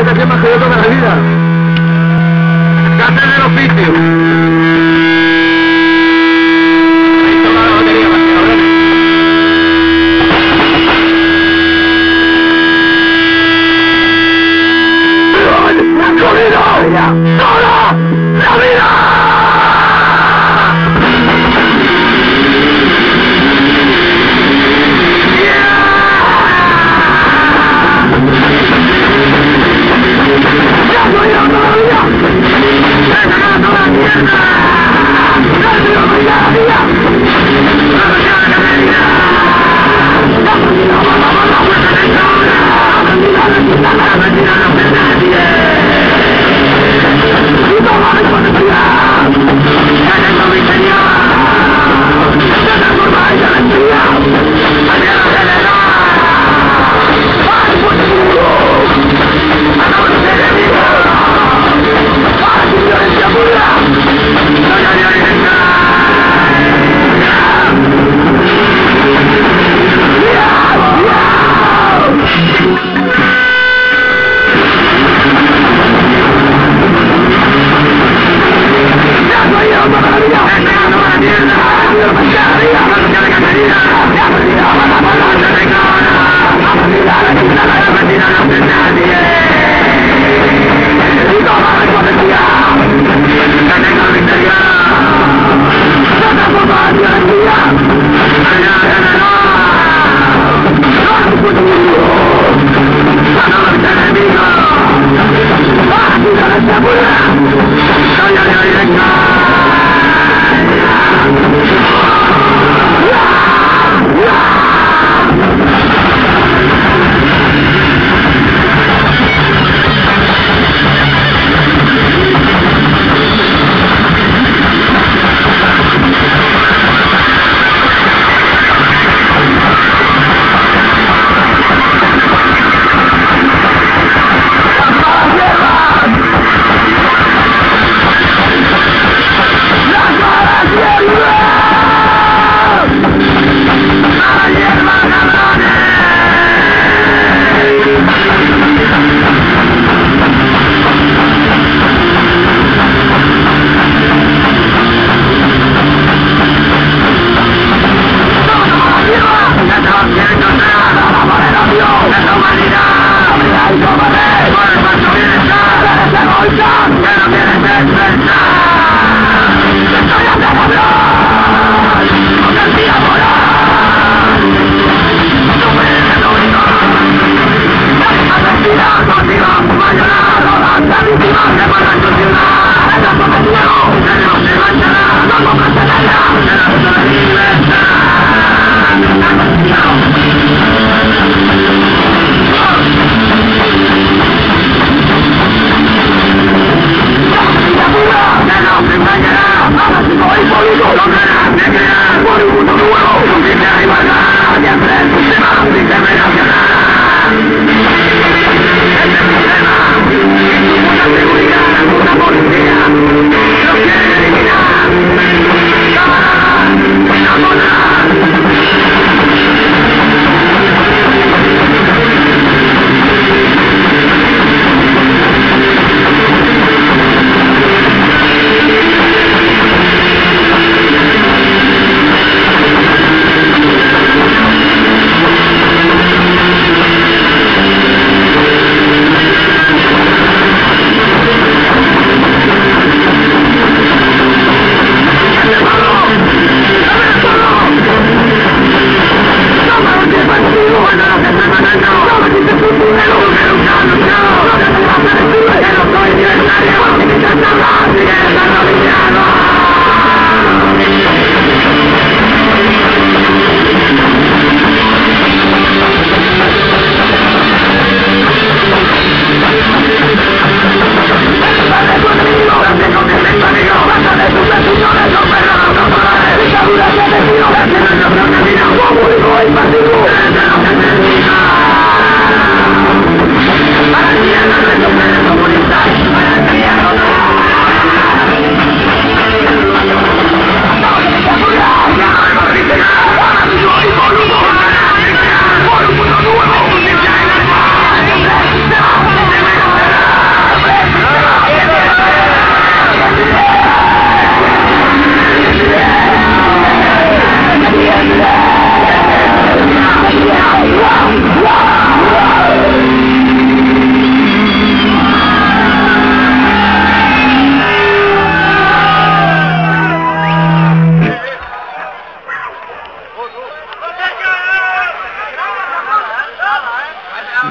Que más que yo toda la vida. Gases del oficio.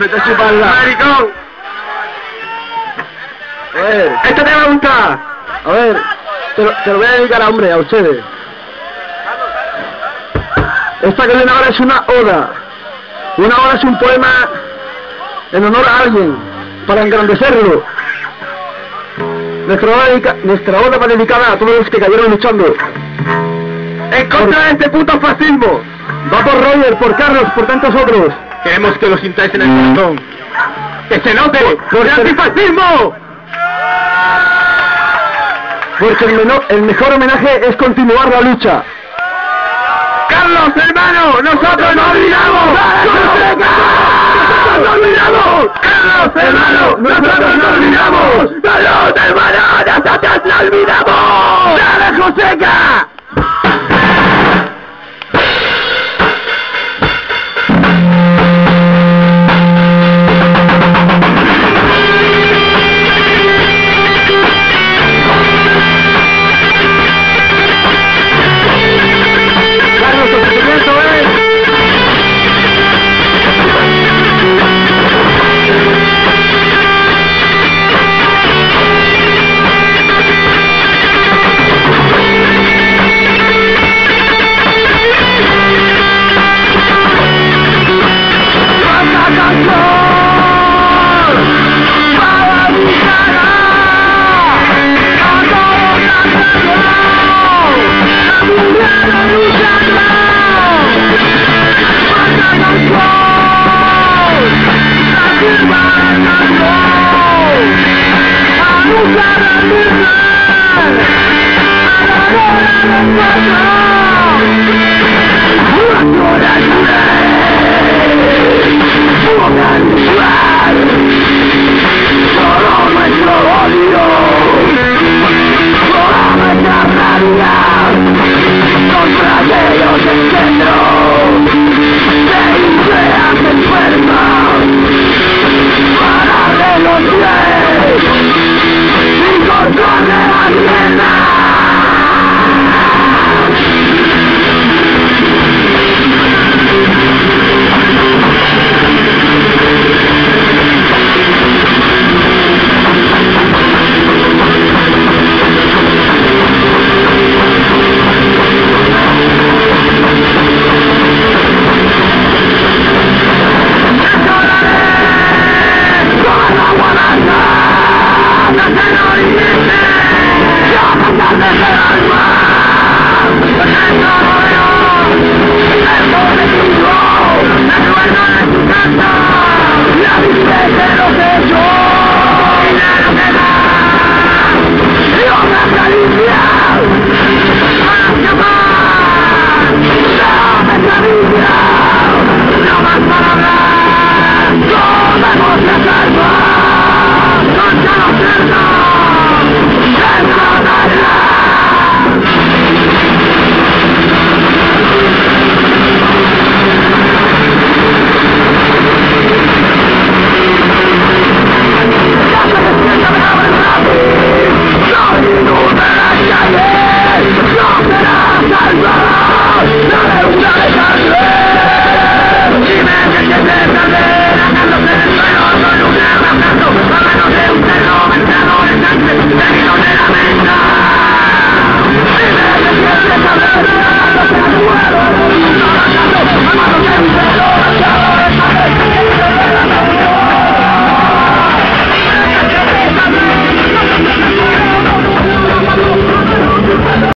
Vete a chuparla. ¡Maricón! A ver, ¡Esto te va a gustar! a ver, te lo, te lo voy a dedicar a hombre, a ustedes. Esta que viene ahora es una oda. Una oda es un poema en honor a alguien, para engrandecerlo. Nuestra oda, nuestra oda va dedicada a todos los que cayeron luchando. ¡En contra de este puto fascismo! Va por Roger, por Carlos, por tantos otros. Queremos que lo sintáis en el corazón. ¡Que se note! por ¡El antifascismo! Porque el mejor homenaje es continuar la lucha. ¡Carlos, hermano! ¡Nosotros no olvidamos! ¡Nosotros no olvidamos! ¡Carlos, hermano! ¡Nosotros no olvidamos!